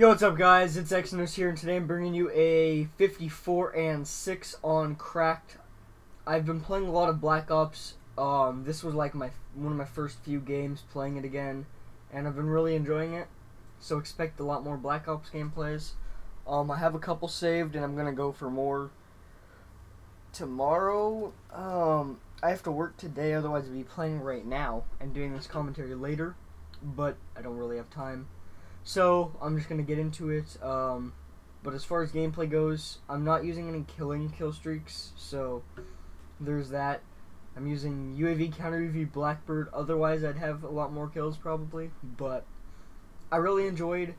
Yo, what's up, guys? It's Exynos here, and today I'm bringing you a 54 and 6 on Cracked. I've been playing a lot of Black Ops. Um, this was like my one of my first few games playing it again, and I've been really enjoying it. So expect a lot more Black Ops gameplays. Um, I have a couple saved, and I'm gonna go for more tomorrow. Um, I have to work today, otherwise I'd be playing right now and doing this commentary later. But I don't really have time. So I'm just gonna get into it. Um, but as far as gameplay goes, I'm not using any killing kill streaks, so there's that. I'm using UAV counter UAV Blackbird. Otherwise, I'd have a lot more kills probably. But I really enjoyed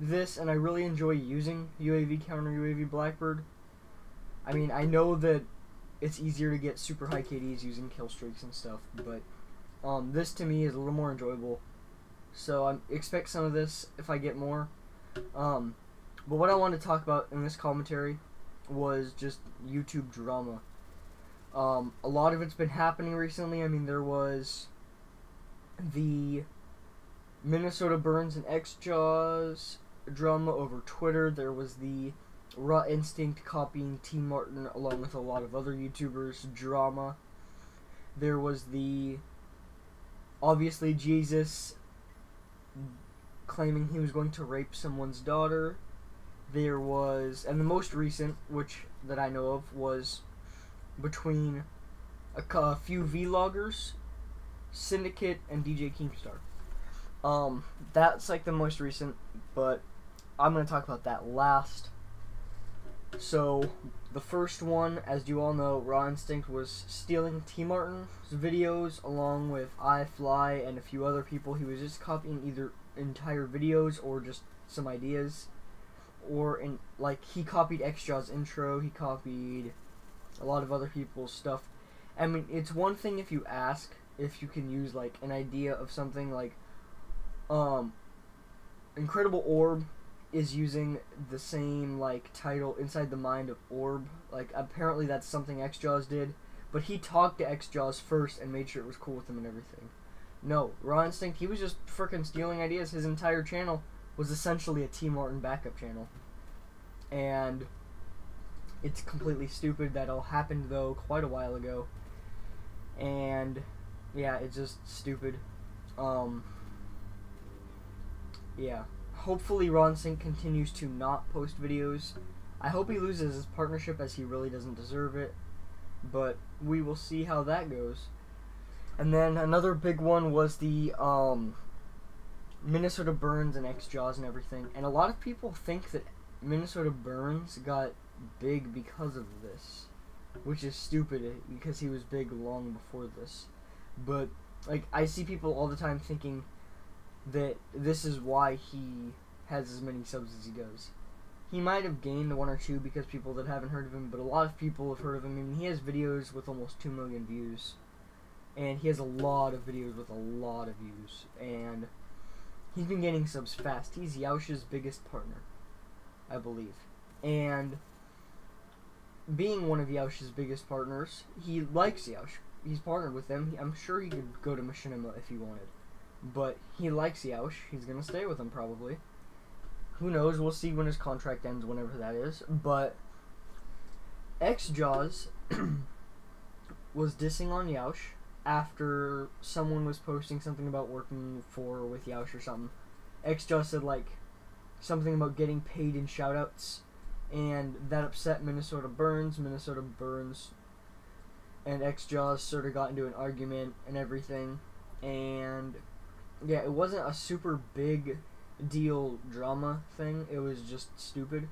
this, and I really enjoy using UAV counter UAV Blackbird. I mean, I know that it's easier to get super high KDs using kill streaks and stuff, but um, this to me is a little more enjoyable. So I expect some of this if I get more. Um, but what I wanted to talk about in this commentary was just YouTube drama. Um, a lot of it's been happening recently. I mean, there was the Minnesota Burns and Xjawz drama over Twitter. There was the Raw Instinct copying T Martin along with a lot of other YouTubers drama. There was the obviously Jesus claiming he was going to rape someone's daughter. There was, and the most recent, which that I know of, was between a, a few vloggers, Syndicate, and DJ Keemstar. Um, that's like the most recent, but I'm gonna talk about that last. So, the first one, as you all know, Raw Instinct was stealing T Martin's videos along with iFly and a few other people. He was just copying either entire videos or just some ideas. Or in like he copied Xjawz's intro, he copied a lot of other people's stuff. I mean, it's one thing if you ask if you can use like an idea of something like um Incredible Orb is using the same like title inside the mind of Orb. Like apparently that's something Xjawz did, but he talked to Xjawz first and made sure it was cool with him and everything. No, Raw Instinct, he was just freaking stealing ideas. His entire channel was essentially a T Martin backup channel. And it's completely stupid. That all happened, though, quite a while ago. And, yeah, it's just stupid. Um, yeah. Hopefully Raw Instinct continues to not post videos. I hope he loses his partnership as he really doesn't deserve it. But we will see how that goes. And then another big one was the um, Minnesota Burns and Xjawz and everything. And a lot of people think that Minnesota Burns got big because of this, which is stupid eh, because he was big long before this. But like I see people all the time thinking that this is why he has as many subs as he does. He might have gained one or two because people that haven't heard of him, but a lot of people have heard of him. I mean, he has videos with almost two million views and he has a lot of videos with a lot of views, and he's been getting subs fast. He's Yeousch's biggest partner, I believe, and being one of Yeousch's biggest partners, he likes Yeousch. He's partnered with them. I'm sure he could go to Machinima if he wanted, but he likes Yeousch. He's gonna stay with him probably. Who knows? We'll see when his contract ends, whenever that is. But Xjawz was dissing on Yeousch after someone was posting something about working for with Yeousch or something. Xjawz said like something about getting paid in shoutouts, and that upset Minnesota Burns. Minnesota Burns and Xjawz sort of got into an argument and everything, and yeah, it wasn't a super big deal drama thing. It was just stupid.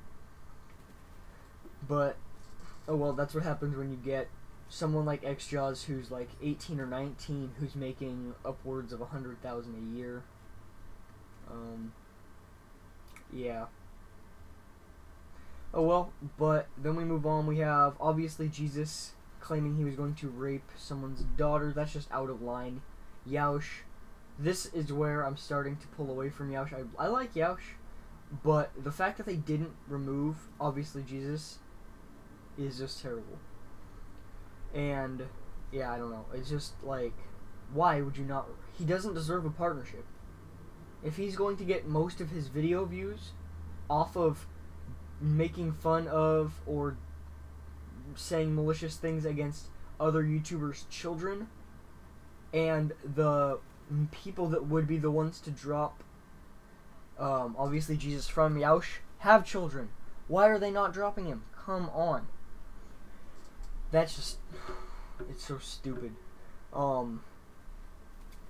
But oh well, that's what happens when you get someone like X Xjawz who's like 18 or 19 who's making upwards of a hundred thousand a year. Um, yeah. Oh well, but then we move on. We have obviously Jesus claiming he was going to rape someone's daughter. That's just out of line. Yeousch. This is where I'm starting to pull away from Yeousch. I, I like Yeousch, but the fact that they didn't remove obviously Jesus is just terrible. And yeah, I don't know. It's just like, why would you not? He doesn't deserve a partnership. If he's going to get most of his video views off of making fun of or saying malicious things against other YouTubers' children, and the people that would be the ones to drop, um, obviously Jesus from Yeousch, have children. Why are they not dropping him? Come on. That's just, it's so stupid. Um,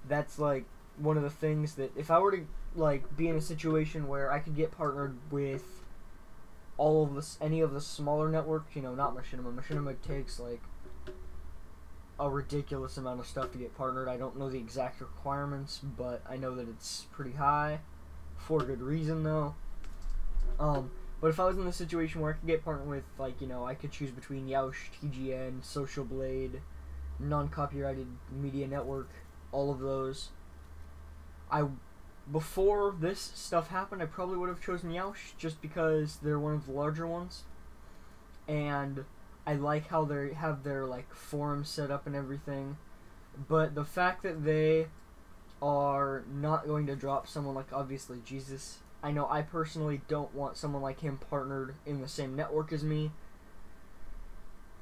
that's like one of the things that if I were to like be in a situation where I could get partnered with all of this, any of the smaller networks, you know, not Machinima. Machinima takes like a ridiculous amount of stuff to get partnered. I don't know the exact requirements, but I know that it's pretty high for good reason though. Um, but if I was in the situation where I could get partnered with, like, you know, I could choose between Yeousch, TGN, Social Blade, non copyrighted media network, all of those. I before this stuff happened, I probably would have chosen Yeousch just because they're one of the larger ones, and I like how they have their like forum set up and everything. But the fact that they are not going to drop someone like obviously Jesus, I know I personally don't want someone like him partnered in the same network as me,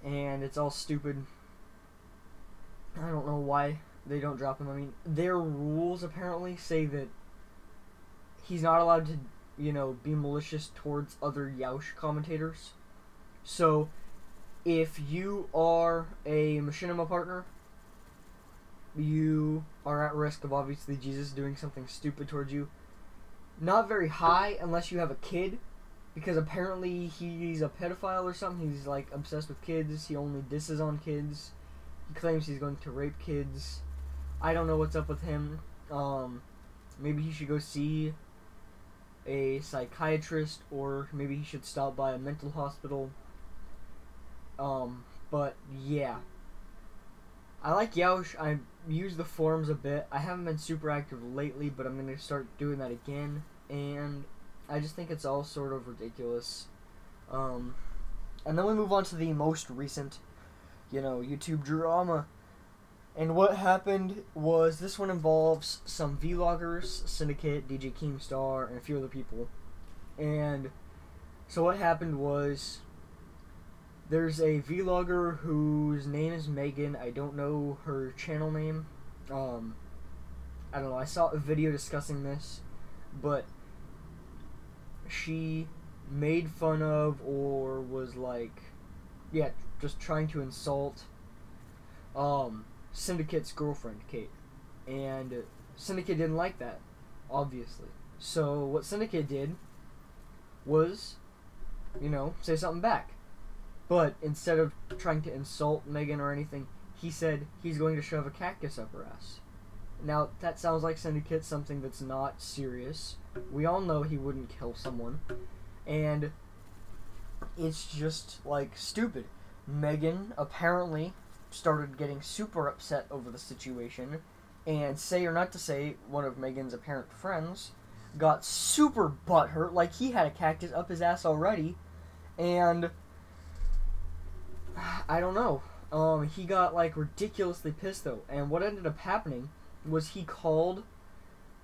and it's all stupid. I don't know why they don't drop him. I mean, their rules apparently say that he's not allowed to, you know, be malicious towards other Yeousch commentators. So, if you are a machinima partner, you are at risk of obviously Jesus doing something stupid towards you. Not very high unless you have a kid, because apparently he's a pedophile or something. He's like obsessed with kids. He only disses on kids. He claims he's going to rape kids. I don't know what's up with him. Um, maybe he should go see a psychiatrist, or maybe he should stop by a mental hospital. Um, but yeah. I like Yeousch. I use the forums a bit. I haven't been super active lately, but I'm going to start doing that again. And I just think it's all sort of ridiculous. Um, and then we move on to the most recent, you know, YouTube drama. And what happened was this one involves some vloggers, Syndicate, DJ Keemstar, and a few other people. And so what happened was there's a vlogger whose name is Megan. I don't know her channel name. Um, I don't know. I saw a video discussing this, but she made fun of or was like, yeah, just trying to insult um, Syndicate's girlfriend, Kate. And Syndicate didn't like that, obviously. So what Syndicate did was, you know, say something back. But instead of trying to insult Megan or anything, he said he's going to shove a cactus up her ass. Now, that sounds like Syndicate, something that's not serious. We all know he wouldn't kill someone. And it's just, like, stupid. Megan apparently started getting super upset over the situation, and say or not to say, one of Megan's apparent friends got super butthurt, like he had a cactus up his ass already, and I don't know. Um, he got like ridiculously pissed though, and what ended up happening was he called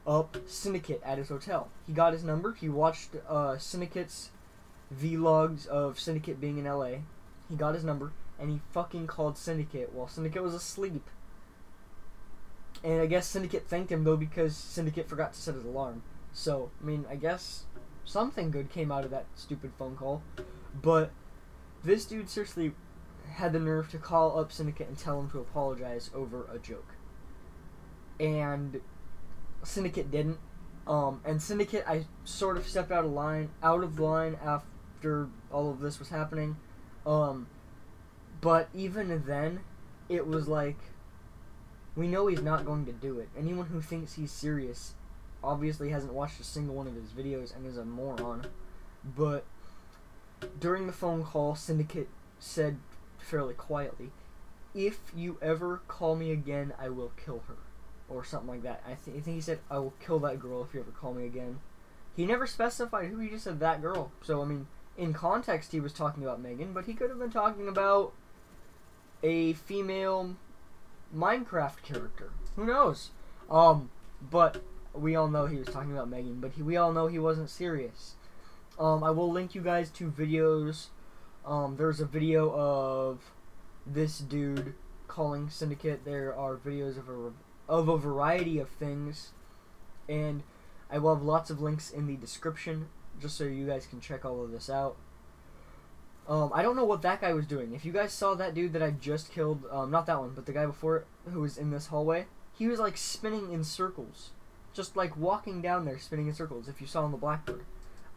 up Syndicate at his hotel. He got his number. He watched uh, Syndicate's vlogs of Syndicate being in LA. He got his number and he fucking called Syndicate while Syndicate was asleep. And I guess Syndicate thanked him though because Syndicate forgot to set his alarm. So, I mean, I guess something good came out of that stupid phone call. But this dude seriously had the nerve to call up Syndicate and tell him to apologize over a joke. And Syndicate didn't. Um, and Syndicate, I sort of stepped out of line, out of line after all of this was happening. Um, but even then, it was like, we know he's not going to do it. Anyone who thinks he's serious obviously hasn't watched a single one of his videos and is a moron. But during the phone call, Syndicate said fairly quietly, if you ever call me again, I will kill her. Or something like that. I, th- I think he said, I will kill that girl if you ever call me again. He never specified who, he just said that girl. So, I mean, in context, he was talking about Megan, but he could have been talking about a female Minecraft character. Who knows? Um, but we all know he was talking about Megan, but he, we all know he wasn't serious. Um, I will link you guys to videos. Um, there's a video of this dude calling Syndicate. There are videos of a of a variety of things, and I will have lots of links in the description just so you guys can check all of this out. Um, I don't know what that guy was doing. If you guys saw that dude that I just killed, um, not that one, but the guy before it, who was in this hallway, he was like spinning in circles, just like walking down there, spinning in circles. If you saw on the blackboard,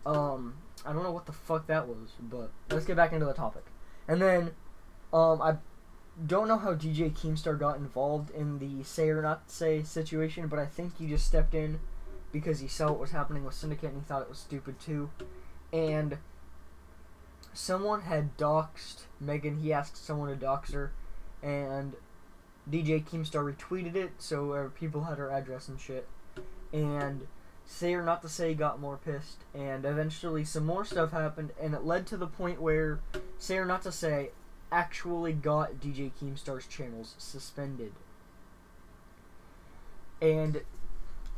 um, I don't know what the fuck that was, but let's get back into the topic. And then, um, I don't know how DJ Keemstar got involved in the say or not say situation, but I think he just stepped in because he saw what was happening with Syndicate and he thought it was stupid too, and someone had doxed Megan. He asked someone to dox her, and DJ Keemstar retweeted it, so uh, people had her address and shit. And say or not to say got more pissed, and eventually some more stuff happened, and it led to the point where say or not to say actually got DJ Keemstar's channels suspended. And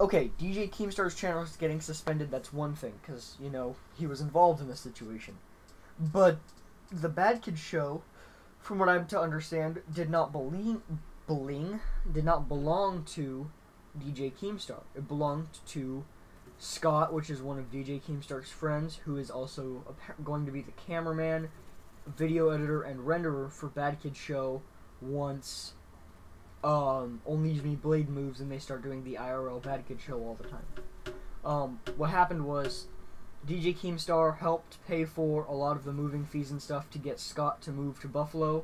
okay, DJ Keemstar's channels getting suspended, that's one thing, because, you know, he was involved in the situation. But the Bad Kid Show, from what I'm to understand, did not belong, bling, did not belong to DJ Keemstar. It belonged to Scott, which is one of DJ Keemstar's friends, who is also going to be the cameraman, video editor, and renderer for Bad Kid Show once um, Only Me Blade moves and they start doing the IRL Bad Kid Show all the time. Um, what happened was DJ Keemstar helped pay for a lot of the moving fees and stuff to get Scott to move to Buffalo.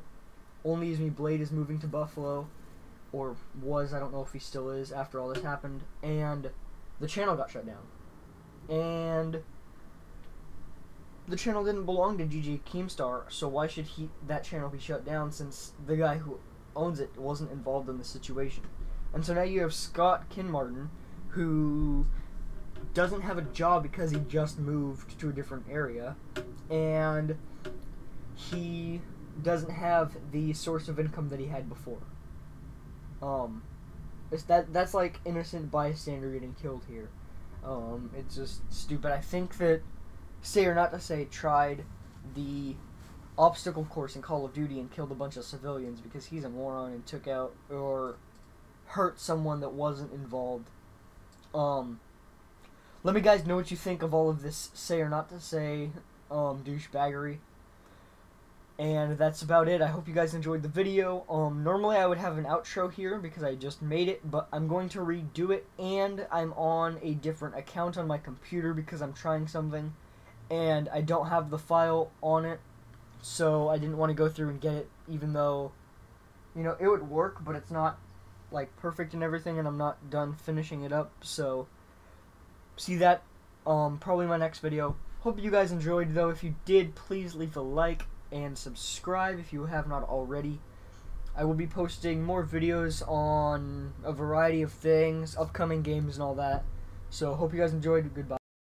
Only Me Blade is moving to Buffalo, or was, I don't know if he still is after all this happened, and the channel got shut down. And the channel didn't belong to DJ Keemstar, so why should he that channel be shut down since the guy who owns it wasn't involved in the situation? And so now you have Scott Kinmartin, who doesn't have a job because he just moved to a different area, and he doesn't have the source of income that he had before. Um, it's that that's like innocent bystander getting killed here. Um, it's just stupid. I think that say or not to say tried the obstacle course in Call of Duty and killed a bunch of civilians because he's a moron and took out or hurt someone that wasn't involved. Um, let me guys know what you think of all of this say or not to say um, douchebaggery. And that's about it. I hope you guys enjoyed the video. Um, normally I would have an outro here because I just made it, but I'm going to redo it, and I'm on a different account on my computer because I'm trying something, and I don't have the file on it, so I didn't want to go through and get it, even though, you know, it would work, but it's not, like, perfect and everything, and I'm not done finishing it up, so see that um, probably my next video. Hope you guys enjoyed, though. If you did, please leave a like and subscribe if you have not already. I will be posting more videos on a variety of things, upcoming games and all that. So, hope you guys enjoyed. Goodbye.